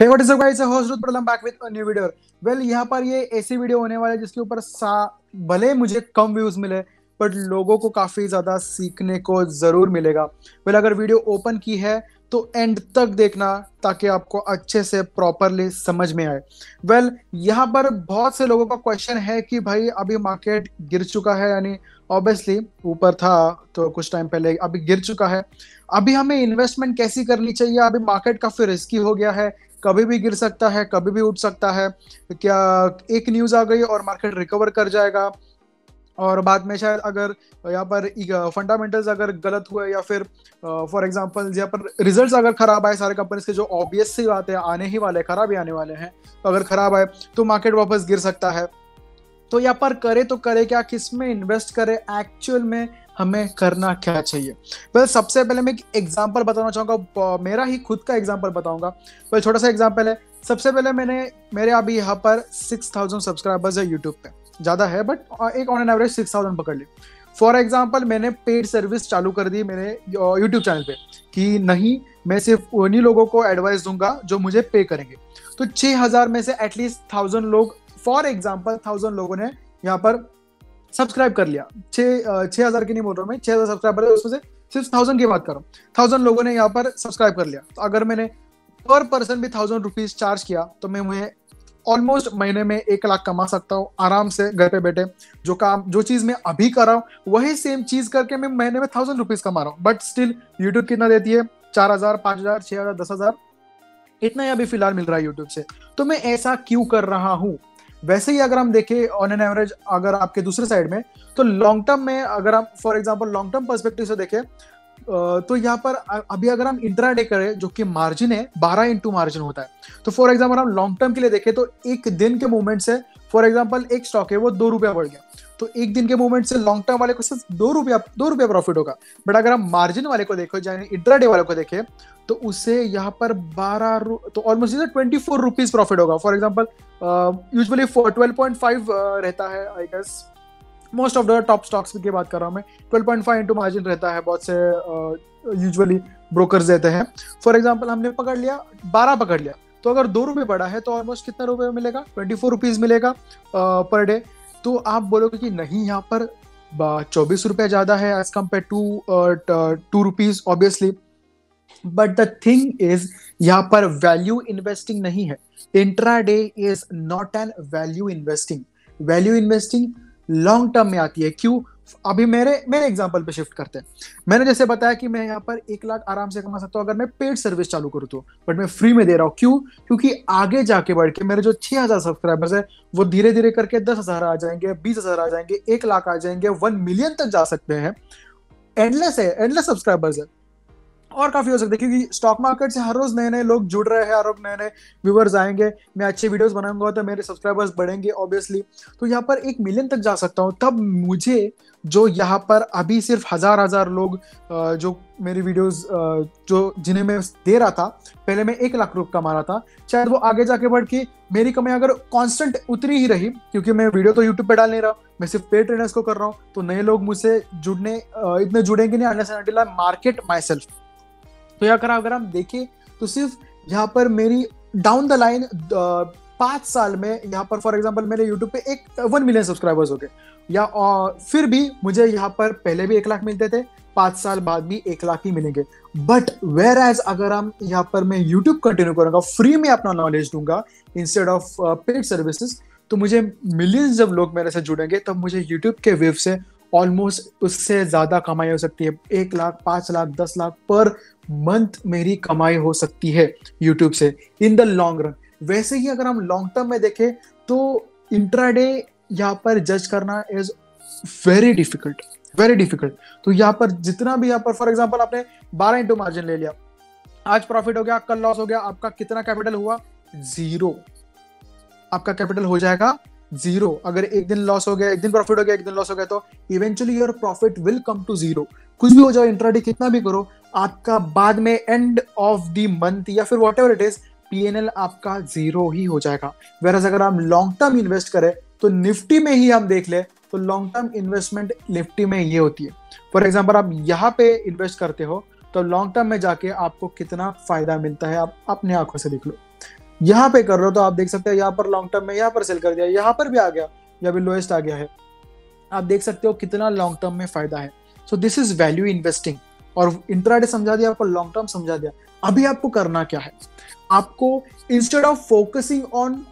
What is up guys, host Ruth but I'm back with a new video. Well पर ये ऐसी video होने वाला है जिसके ऊपर सा भले मुझे कम व्यूज़ मिले बट लोगों को काफ़ी ज़्यादा सीखने को ज़रूर मिलेगा। वेल अगर वीडियो ओपन की है तो एंड तक देखना ताकि आपको अच्छे से प्रॉपरली समझ में आए। वेल well, यहाँ पर बहुत से लोगों का क्वेश्चन है कि भाई अभी मार्केट गिर चुका है यानी ऑब्वियसली ऊपर था तो कुछ टाइम पहले अभी गिर चुका है। अभी हमें इन्वेस्टमेंट कैसी करनी चाहिए? अभी मार्केट काफ़ी रिस्की हो गया है। कभी भी गिर सकता है, कभी भी उठ सकता है। क्या एक न्यूज़ आ गई और मार्केट रिकवर कर जाएगा। और बाद में शायद अगर यहाँ पर फंडामेंटल्स अगर गलत हुए या फिर फॉर एग्जांपल यहाँ पर रिजल्ट्स अगर खराब आए सारे कंपनीज़ के, जो ऑब्वियस सी बात है आने ही वाले, खराब ही आने वाले हैं तो अगर खराब आए तो मार्केट वापस गिर सकता है। तो यहाँ पर करे तो करे, क्या किसमें इन्वेस्ट करे? एक्चुअल में हमें करना क्या चाहिए? वेल well, सबसे पहले मैं एक एग्जांपल बताना चाहूँगा। मेरा ही खुद का एग्ज़ाम्पल बताऊँगा। वेल well, छोटा सा एग्ज़ाम्पल है। सबसे पहले मैंने मेरे अभी यहाँ पर सिक्स थाउज़ेंड सब्सक्राइबर्स है यूट्यूब पे। ज़्यादा है बट एक on an average six thousand पकड़ ली। फॉर एग्ज़ाम्पल मैंने पेड सर्विस चालू कर दी मेरे यूट्यूब चैनल पे कि नहीं मैं सिर्फ़ उन्हीं लोगों को एडवाइस दूँगा जो मुझे पे करेंगे। तो छः हज़ार में से एटलीस्ट थाउज़ेंड लोग फॉर एग्ज़ाम्पल थाउज़ेंड लोगों ने यहाँ पर सब्सक्राइब कर लिया। छः छः हज़ार की नहीं बोल रहा हूँ मैं छः हज़ार सब्सक्राइबर है, उसमें से सिर्फ़ थाउज़ेंड की बात कर रहा हूँ। थाउज़ेंड लोगों ने यहाँ पर सब्सक्राइब कर लिया। तो अगर मैंने पर पर्सन भी थाउज़ेंड रुपीज़ चार्ज किया तो मैं मुझे ऑलमोस्ट महीने में एक लाख कमा सकता हूँ, आराम से घर पे बैठे, जो काम, जो चीज़ मैं अभी कर रहा हूँ, वही सेम चीज़ करके मैं महीने में थाउज़ेंड रुपीज़ कमा रहा हूँ। बट स्टिल यूट्यूब कितना देती है? चार हज़ार, पाँच हज़ार, छह हज़ार, दस हज़ार। इतना ही अभी फ़िलहाल मिल रहा है यूट्यूब से। तो मैं ऐसा क्यों कर रहा हूँ? वैसे ही अगर हम देखें ऑन एन एवरेज अगर आपके दूसरे साइड में तो लॉन्ग टर्म में अगर हम for example long term perspective से देखें तो यहाँ पर अभी अगर हम इंट्राडे करें, जो कि मार्जिन है, बारह इंटू मार्जिन होता है। तो फॉर एग्ज़ाम्पल हम लॉन्ग टर्म के लिए देखें तो एक दिन के मूवमेंट से फॉर एग्ज़ाम्पल एक स्टॉक है, वो दो रुपया बढ़ गया। तो एक दिन के मूवमेंट से लॉन्ग टर्म वाले को सिर्फ़ दो रुपया दो रुपया प्रॉफिट होगा। बट अगर हम मार्जिन वाले को देखो, यानी इंट्राडे वाले को देखें तो उसे यहाँ पर बारह तो almost twenty four rupees profit होगा। For example usually twelve point five रहता है I guess most of the top stocks की बात कर रहा हूँ मैं twelve point five into margin रहता है, बहुत से यूजली ब्रोकर्स देते हैं। फॉर एग्ज़ाम्पल हमने पकड़ लिया, बारह पकड़ लिया। तो अगर दो रुपये पड़ा है तो ऑलमोस्ट कितना रुपये मिलेगा? ट्वेंटी फोर रुपीज़ मिलेगा पर डे तो आप बोलोगे कि नहीं, यहाँ पर चौबीस रुपये ज़्यादा है as compare to two rupees obviously but the thing is यहाँ पर वैल्यू इन्वेस्टिंग नहीं है। Intraday is not an value investing value investing long term में आती है। क्यों? अभी मेरे मेरे एग्जांपल पे शिफ्ट करते हैं। मैंने जैसे बताया कि मैं यहाँ पर एक लाख आराम से कमा सकता हूँ, अगर मैं पेड सर्विस चालू करूँ तो। बट मैं फ्री में दे रहा हूँ। क्यों? क्योंकि आगे जाके बढ़ के मेरे जो छह हज़ार सब्सक्राइबर्स है, वो धीरे धीरे करके दस हज़ार आ जाएँगे, बीस हज़ार आ जाएँगे, एक लाख आ जाएँगे वन मिलियन तक जा सकते हैं। एंडलेस है एंडलेस सब्सक्राइबर्स है। और काफ़ी हो सकता है, क्योंकि स्टॉक मार्केट से हर रोज नए नए लोग जुड़ रहे हैं, हर रोज नए नए व्यूवर्स आएँगे। मैं अच्छे वीडियोस बनाऊँगा तो मेरे सब्सक्राइबर्स बढ़ेंगे ऑब्वियसली तो यहाँ पर एक मिलियन तक जा सकता हूँ। तब मुझे जो यहाँ पर अभी सिर्फ़ हज़ार हज़ार लोग जो मेरी वीडियोस जो जिन्हें मैं दे रहा था, पहले मैं एक लाख रुपये कमा रहा था, शायद वो आगे जाके बढ़ के मेरी कमाई अगर कांस्टेंट उतरी ही रही, क्योंकि मैं वीडियो तो यूट्यूब पे डाल नहीं रहा, मैं सिर्फ़ पे ट्रेनर्स को कर रहा हूँ तो नए लोग मुझसे जुड़ने इतने जुड़ेंगे नहीं मार्केट माई सेल्फ तो अगर अगर हम देखें तो सिर्फ़ यहाँ पर मेरी डाउन द लाइन पाँच साल में यहाँ पर फॉर एग्ज़ाम्पल मेरे यूट्यूब पे एक वन मिलियन सब्सक्राइबर्स हो गए। या आ, फिर भी मुझे यहाँ पर पहले भी एक लाख मिलते थे पाँच साल बाद भी एक लाख ही मिलेंगे। बट वेर एज अगर हम यहाँ पर मैं यूट्यूब कंटिन्यू करूँगा फ्री में अपना नॉलेज दूँगा इंस्टेड ऑफ़ पेड सर्विसेज़ तो मुझे मिलियंस जब लोग मेरे से जुड़ेंगे तब तो मुझे यूट्यूब के वेव से ऑलमोस्ट उससे ज़्यादा कमाई हो सकती है। एक लाख, पाँच लाख, दस लाख पर मंथ मेरी कमाई हो सकती है यूट्यूब से। इन द लॉन्ग रन वैसे ही अगर हम लॉन्ग टर्म में देखें तो इंट्राडे यहाँ पर जज करना is very difficult very difficult तो यहाँ पर जितना भी यहाँ पर फॉर एग्ज़ाम्पल आपने बारह इंटू मार्जिन ले लिया। आज प्रॉफिट हो गया, कल लॉस हो गया, आपका कितना कैपिटल हुआ? ज़ीरो आपका कैपिटल हो जाएगा ज़ीरो अगर एक दिन लॉस हो गया, एक दिन प्रॉफिट हो गया, एक दिन लॉस हो गया तो eventually your profit will come to zero कुछ भी हो जाओ इंट्राडे कितना भी करो, आपका बाद में एंड ऑफ़ द मंथ या फिर whatever it is PNL आपका ज़ीरो ही हो जाएगा. वेर अगर हम लॉन्ग टर्म इन्वेस्ट करें तो निफ्टी में ही हम देख ले तो लॉन्ग टर्म इन्वेस्टमेंट निफ्टी में ये होती है. फॉर एग्ज़ाम्पल आप यहाँ पे इन्वेस्ट करते हो तो लॉन्ग टर्म में जाके आपको कितना फ़ायदा मिलता है, आप अपने आँखों से देख लो. यहाँ पे कर रहे हो तो आप देख सकते हो, यहाँ पर लॉन्ग टर्म में, यहाँ पर सेल कर दिया, यहाँ पर भी आ गया, या भी लोएस्ट आ गया है। आप देख सकते हो कितना लॉन्ग टर्म में फ़ायदा है। So this is value investing और इंट्राडे समझा दिया, आपको लॉन्ग टर्म समझा दिया। अभी आपको करना क्या है? आपको instead of focusing on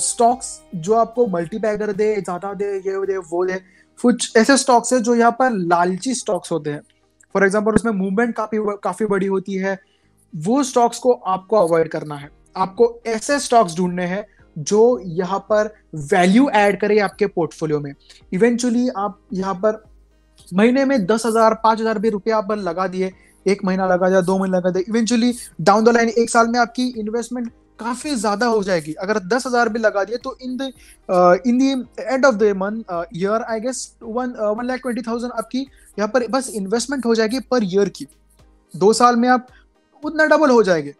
stocks जो आपको मल्टीपैगर दे ज़्यादा दे, ये दे, वो दे, कुछ ऐसे स्टॉक्स है जो यहाँ पर लालची स्टॉक्स होते हैं। फॉर एग्ज़ाम्पल उसमें मूवमेंट काफ़ी काफ़ी बड़ी होती है। वो स्टॉक्स को आपको अवॉइड करना है। आपको ऐसे स्टॉक्स ढूँढने हैं जो यहाँ पर वैल्यू ऐड करे आपके पोर्टफोलियो में। इवेंचुअली आप यहाँ पर महीने में दस हज़ार, पाँच हज़ार भी रुपया आप लगा दिए। एक महीना लगा दिया, दो महीने लगा दिया इवेंचुअली डाउन द लाइन एक साल में आपकी इन्वेस्टमेंट काफ़ी ज़्यादा हो जाएगी। अगर दस हज़ार भी लगा दिए तो in the in the end of the month year I guess one one lakh twenty thousand आपकी यहाँ पर बस इन्वेस्टमेंट हो जाएगी पर ईयर की। दो साल में आप उतना डबल हो जाएँगे।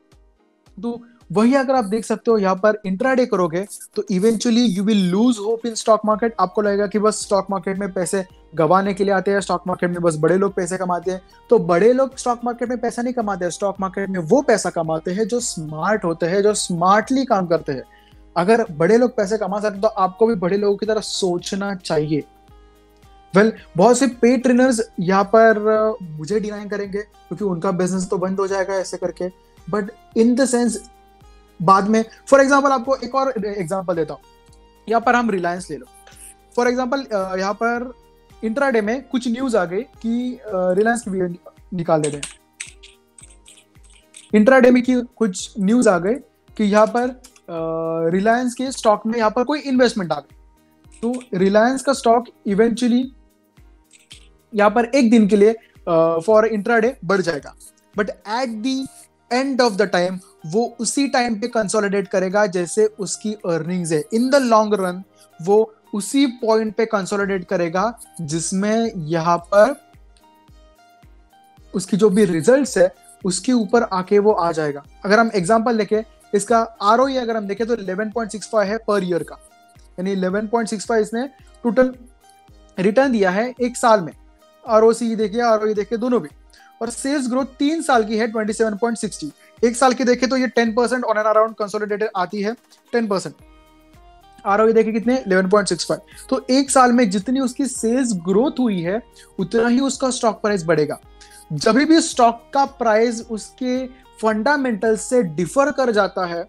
तो वही अगर आप देख सकते हो यहाँ पर इंट्राडे करोगे तो eventually you will lose hope in stock market आपको लगेगा कि बस स्टॉक मार्केट में पैसे गवाने के लिए आते हैं स्टॉक मार्केट में बस बड़े लोग पैसे कमाते हैं। तो बड़े लोग स्टॉक मार्केट में पैसा नहीं कमाते स्टॉक मार्केट में वो पैसा कमाते हैं जो स्मार्ट होते हैं जो स्मार्टली काम करते हैं। अगर बड़े लोग पैसे कमा सकते तो आपको भी बड़े लोगों की तरह सोचना चाहिए। वेल well, बहुत से पे ट्रेनर्स यहाँ पर मुझे डिनाइन करेंगे क्योंकि उनका बिज़नेस तो बंद हो जाएगा ऐसे करके। बट इन द सेंस बाद में फॉर एग्ज़ाम्पल आपको एक और एग्ज़ाम्पल देता हूँ। यहाँ पर हम रिलायंस ले लो। फॉर एग्ज़ाम्पल यहाँ पर इंट्राडे में कुछ न्यूज़ आ गई कि रिलायंस की वीडियो निकाल देते हैं। इंट्राडे में की कुछ न्यूज़ आ गए कि यहाँ पर रिलायंस के स्टॉक में यहाँ पर कोई इन्वेस्टमेंट आ गई। तो रिलायंस का स्टॉक इवेंचुअली यहाँ पर एक दिन के लिए फॉर इंट्राडे बढ़ जाएगा। But at the end of the time वो उसी टाइम पे कंसोलिडेट करेगा जैसे उसकी अर्निंग्स है। इन द लॉन्ग रन वो उसी पॉइंट पे कंसोलिडेट करेगा जिसमें यहाँ पर उसकी जो भी रिजल्ट्स है, उसके ऊपर आके वो आ जाएगा। अगर हम एग्जांपल लेके, इसका आर अगर हम देखें तो 11.65 है पर ईयर का। यानी 11.65 इसने टोटल रिटर्न दिया है एक साल में। आर ओ सी देखिए आर ओ देखिए दोनों भी। और सेल्स ग्रोथ तीन साल की है 27.60 एक साल की देखे तो ये 10 percent on and around consolidated आती है 10 परसेंट आर देखे कितने 11.65 तो एक साल में जितनी उसकी सेल्स ग्रोथ हुई है उतना ही उसका स्टॉक प्राइस बढ़ेगा। जब भी स्टॉक का प्राइस उसके फंडामेंटल से डिफर कर जाता है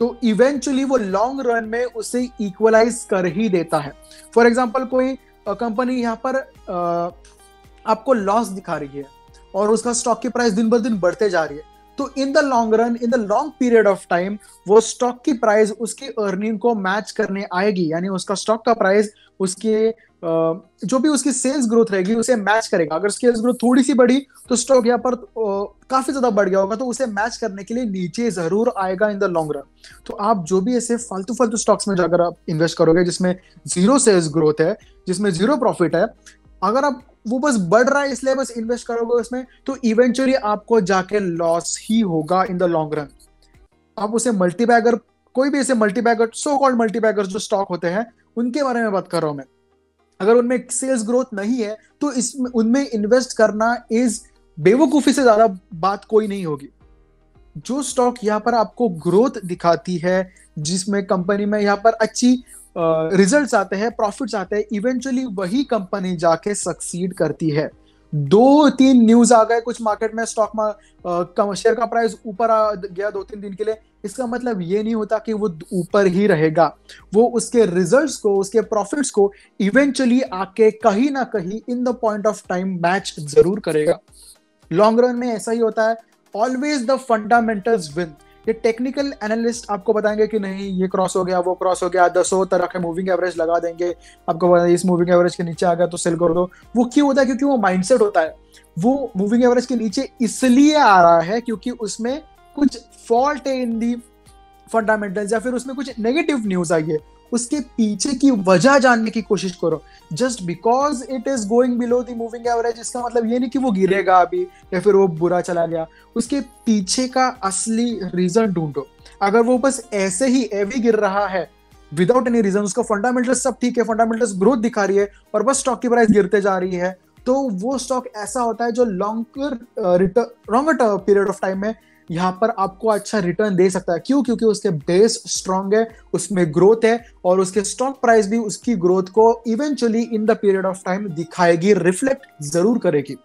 तो इवेंचुअली वो लॉन्ग रन में उसे इक्वलाइज कर ही देता है। फॉर एग्ज़ाम्पल कोई कंपनी यहाँ पर आ, आपको लॉस दिखा रही है। और उसका स्टॉक की प्राइस दिन ब दिन बढ़ते जा रही है। तो in the long run in the long period of time वो स्टॉक की प्राइस उसकी अर्निंग को मैच करने आएगी। यानी उसका स्टॉक का प्राइस उसके जो भी उसकी सेल्स ग्रोथ रहेगी, उसे मैच करेगा। अगर सेल्स ग्रोथ थोड़ी सी बढ़ी तो स्टॉक यहाँ पर काफ़ी ज़्यादा बढ़ गया होगा तो उसे मैच करने के लिए नीचे ज़रूर आएगा इन द लॉन्ग रन तो आप जो भी ऐसे फालतू फालतू स्टॉक्स में जाकर आप इन्वेस्ट करोगे, जिसमें ज़ीरो सेल्स ग्रोथ है, जिसमें ज़ीरो प्रॉफिट है, अगर आप वो बस बढ़ रहा है, इसलिए बस इन्वेस्ट करोगे उसमें। तो इवेंचुअली आपको जाके लॉस ही होगा इन द लॉन्ग रन आप उसे मल्टीबैगर कोई भी ऐसे मल्टीबैगर सो कॉल्ड मल्टीबैगर जो स्टॉक होते हैं, उनके बारे में बात कर रहा हूँ मैं। अगर उनमें सेल्स ग्रोथ नहीं है तो इसमें उनमें इन्वेस्ट करना इज़ बेवकूफ़ी से ज़्यादा बात कोई नहीं होगी। जो स्टॉक यहाँ पर आपको ग्रोथ दिखाती है, जिसमें कंपनी में यहाँ पर अच्छी रिजल्ट्स आते हैं प्रॉफिट्स आते हैं इवेंचुअली वही कंपनी जाके सक्सीड करती है। दो तीन न्यूज़ आ गए, कुछ मार्केट में स्टॉक में शेयर का प्राइस ऊपर आ गया दो तीन दिन के लिए। इसका मतलब ये नहीं होता कि वो ऊपर ही रहेगा। वो उसके रिजल्ट्स को, उसके प्रॉफिट्स को इवेंचुअली आके कहीं ना कहीं in the point of time match ज़रूर करेगा। लॉन्ग रन में ऐसा ही होता है। ऑलवेज द फंडामेंटल्स विन ये टेक्निकल एनालिस्ट आपको बताएँगे कि नहीं, ये क्रॉस हो गया, वो क्रॉस हो गया, दसों तरह के मूविंग एवरेज लगा देंगे। आपको इस मूविंग एवरेज के नीचे आ गया तो सेल कर दो। वो क्यों होता है? क्योंकि वो माइंडसेट होता है। वो मूविंग एवरेज के नीचे इसलिए आ रहा है क्योंकि उसमें कुछ फॉल्ट है इन दी फंडामेंटल्स या फिर उसमें कुछ नेगेटिव न्यूज़ आई है। उसके पीछे की वजह जानने की कोशिश करो। Just because it is going below the moving average इसका मतलब ये नहीं कि वो गिरेगा अभी, या फिर वो बुरा चला गया। उसके पीछे का असली रीजन ढूंढो। अगर वो बस ऐसे ही एवी गिर रहा है विदाउट एनी रीजन उसका फंडामेंटल सब ठीक है फंडामेंटल ग्रोथ दिखा रही है, और बस स्टॉक की प्राइस गिरते जा रही है तो वो स्टॉक ऐसा होता है जो longer longer period of time में यहाँ पर आपको अच्छा रिटर्न दे सकता है। क्यों? क्योंकि उसके बेस स्ट्रांग है उसमें ग्रोथ है और उसके स्टॉक प्राइस भी उसकी ग्रोथ को eventually in the period of time दिखाएगी रिफ्लेक्ट ज़रूर करेगी।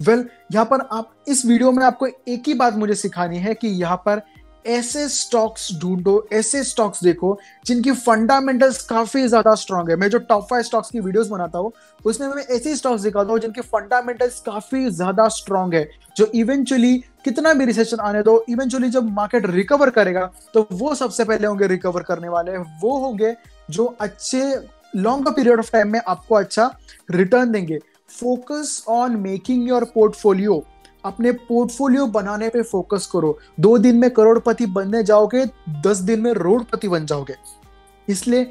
वेल well, यहाँ पर आप इस वीडियो में आपको एक ही बात मुझे सिखानी है कि यहाँ पर ऐसे स्टॉक्स ढूंढो, ऐसे स्टॉक्स देखो, जिनकी फंडामेंटल्स काफ़ी ज़्यादा स्ट्रांग है। मैं जो टॉप फाइव स्टॉक्स की वीडियोस बनाता हूँ, उसमें मैं ऐसे स्टॉक्स दिखाता हूँ, जिनके फंडामेंटल्स काफ़ी ज़्यादा स्ट्रांग है, जो इवेंचुअली कितना भी रिसेशन आने दो इवेंचुअली जब मार्केट रिकवर करेगा तो वो सबसे पहले होंगे रिकवर करने वाले। वो होंगे जो अच्छे लॉन्ग पीरियड ऑफ़ टाइम में आपको अच्छा रिटर्न देंगे। Focus on making your portfolio अपने पोर्टफोलियो बनाने पे फोकस करो। दो दिन में करोड़पति बनने जाओगे, दस दिन में रोडपति बन जाओगे। इसलिए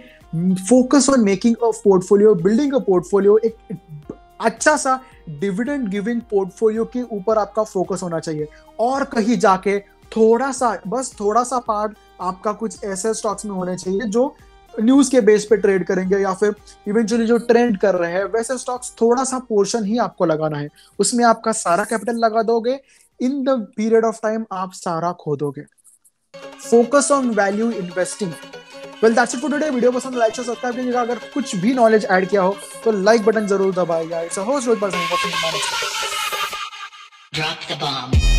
focus on making a portfolio building a portfolio एक अच्छा सा डिविडेंड गिविंग पोर्टफोलियो के ऊपर आपका फोकस होना चाहिए। और कहीं जाके थोड़ा सा, बस थोड़ा सा पार्ट आपका कुछ ऐसे स्टॉक्स में होने चाहिए जो न्यूज़ के बेस पे ट्रेड करेंगे या फिर इवेंचुअली जो ट्रेंड कर रहे हैं, वैसे स्टॉक्स थोड़ा सा पोर्शन ही आपको लगाना है। उसमें आपका सारा कैपिटल लगा दोगे। In the period of time आप सारा खो दोगे focus on value investing well that's it for today video पसंद लाइक शेयर सब्सक्राइब कीजिएगा। अगर कुछ भी नॉलेज ऐड किया हो तो लाइक बटन ज़रूर दबाइएगा। It's a host Rohit person Drop the bomb.